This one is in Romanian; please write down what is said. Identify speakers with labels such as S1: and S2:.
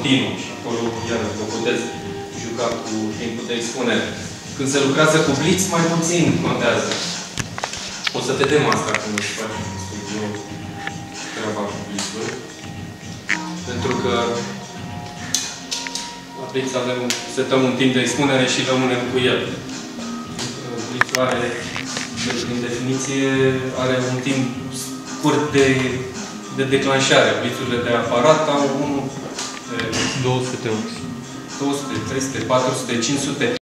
S1: continuu și acolo, iar vă puteți juca cu timpul de expunere. Când se lucrează cu blitz, mai puțin contează. O să vedem asta când îți facem în studio treaba cu blitzul. Pentru că la blitz avem, setăm un timp de expunere și rămânem cu el. Blitzul are, prin definiție, are un timp scurt de, de declanșare. Blitzurile de aparat au 1,
S2: 200 oți.
S1: 200, 300, 400, 500.